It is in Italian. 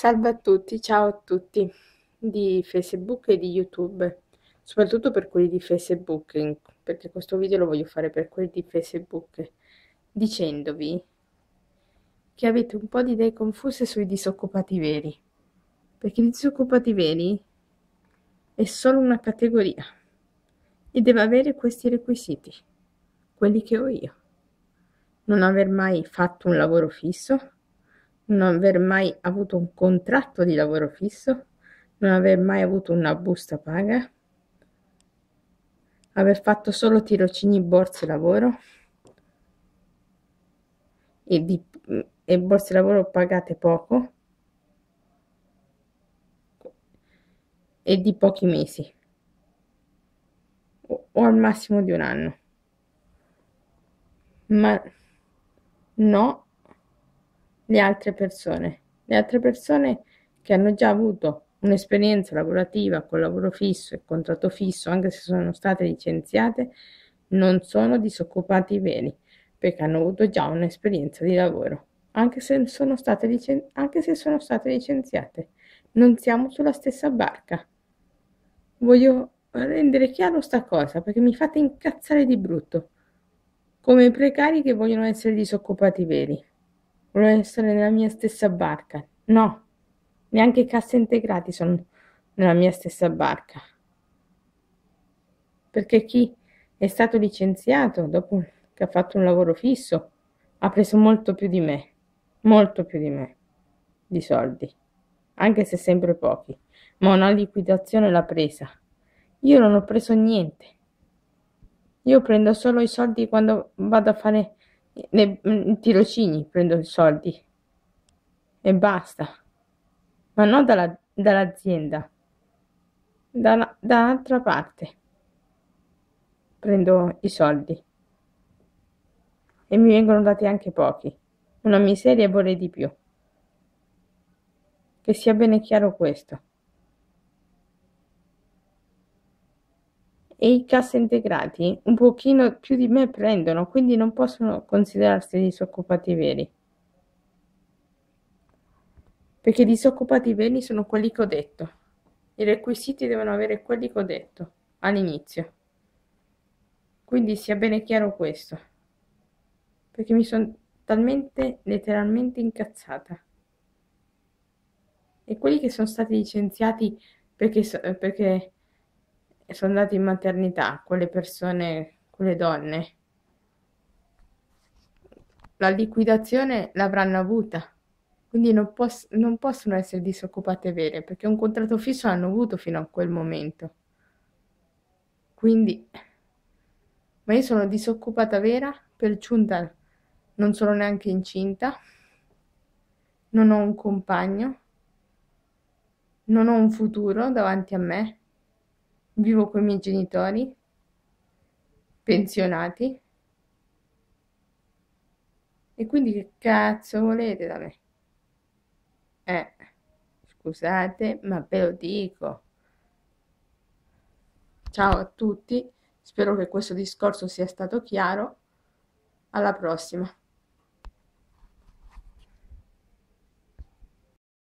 Salve a tutti, ciao a tutti di Facebook e di YouTube, soprattutto per quelli di Facebook, perché questo video lo voglio fare per quelli di Facebook, dicendovi che avete un po' di idee confuse sui disoccupati veri, perché i disoccupati veri è solo una categoria e deve avere questi requisiti, quelli che ho io. Non aver mai fatto un lavoro fisso, non aver mai avuto un contratto di lavoro fisso, non aver mai avuto una busta paga, aver fatto solo tirocini borse lavoro e, di, e borse lavoro pagate poco e di pochi mesi o, o al massimo di un anno. Ma no le altre persone. Le altre persone che hanno già avuto un'esperienza lavorativa con lavoro fisso e contratto fisso, anche se sono state licenziate, non sono disoccupati veri, perché hanno avuto già un'esperienza di lavoro, anche se sono state, licen- anche se sono state licenziate. Non siamo sulla stessa barca. Voglio rendere chiaro sta cosa, perché mi fate incazzare di brutto, come i precari che vogliono essere disoccupati veri. Vogliono essere nella mia stessa barca. No, neanche i cassa integrati sono nella mia stessa barca. Perché chi è stato licenziato dopo che ha fatto un lavoro fisso ha preso molto più di me, molto più di me, di soldi, anche se sempre pochi, ma una liquidazione l'ha presa. Io non ho preso niente. Io prendo solo i soldi quando vado a fare nei mm, tirocini prendo i soldi. E basta, ma non dalla, dall'azienda, da, da un'altra parte. Prendo i soldi. E mi vengono dati anche pochi, una miseria e vorrei di più. Che sia bene chiaro questo. E i cassaintegrati un pochino più di me prendono, quindi non possono considerarsi disoccupati veri. Perché disoccupati veri sono quelli che ho detto. I requisiti devono avere quelli che ho detto all'inizio. Quindi sia bene chiaro questo. Perché mi sono talmente letteralmente incazzata. E quelli che sono stati licenziati perché, perché sono andati in maternità, quelle persone, quelle donne, la liquidazione l'avranno avuta, quindi non, poss- non possono essere disoccupate vere, perché un contratto fisso l'hanno avuto fino a quel momento. Quindi, ma io sono disoccupata vera, per giunta non sono neanche incinta, non ho un compagno, non ho un futuro davanti a me Vivo con i miei genitori, pensionati. E quindi che cazzo volete da me? Eh, scusate, ma ve lo dico. Ciao a tutti, spero che questo discorso sia stato chiaro. Alla prossima.